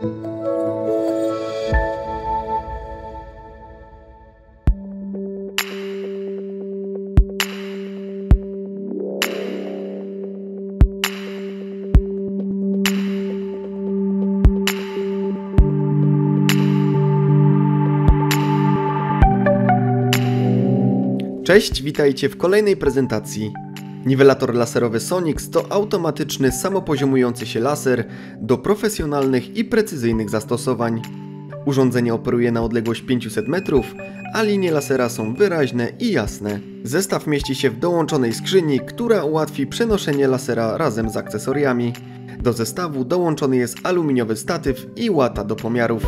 Cześć, witajcie w kolejnej prezentacji. Niwelator laserowy Sonix to automatyczny, samopoziomujący się laser do profesjonalnych i precyzyjnych zastosowań. Urządzenie operuje na odległość 500 metrów, a linie lasera są wyraźne i jasne. Zestaw mieści się w dołączonej skrzyni, która ułatwi przenoszenie lasera razem z akcesoriami. Do zestawu dołączony jest aluminiowy statyw i łata do pomiarów.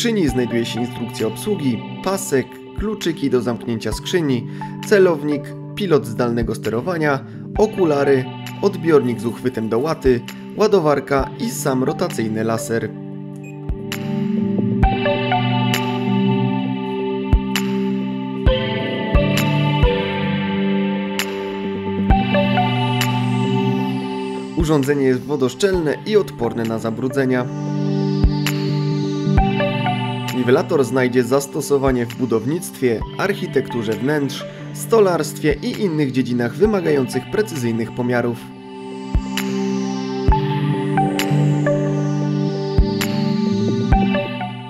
Skrzyni znajduje się instrukcja obsługi, pasek, kluczyki do zamknięcia skrzyni, celownik, pilot zdalnego sterowania, okulary, odbiornik z uchwytem do łaty, ładowarka i sam rotacyjny laser. Urządzenie jest wodoszczelne i odporne na zabrudzenia. Niwelator znajdzie zastosowanie w budownictwie, architekturze wnętrz, stolarstwie i innych dziedzinach wymagających precyzyjnych pomiarów.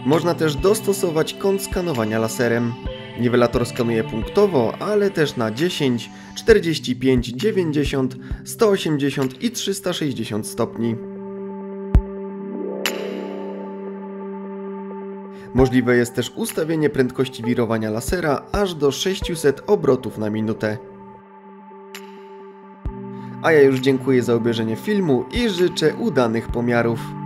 Można też dostosować kąt skanowania laserem. Niwelator skanuje punktowo, ale też na 10, 45, 90, 180 i 360 stopni. Możliwe jest też ustawienie prędkości wirowania lasera aż do 600 obrotów na minutę. A ja już dziękuję za obejrzenie filmu i życzę udanych pomiarów.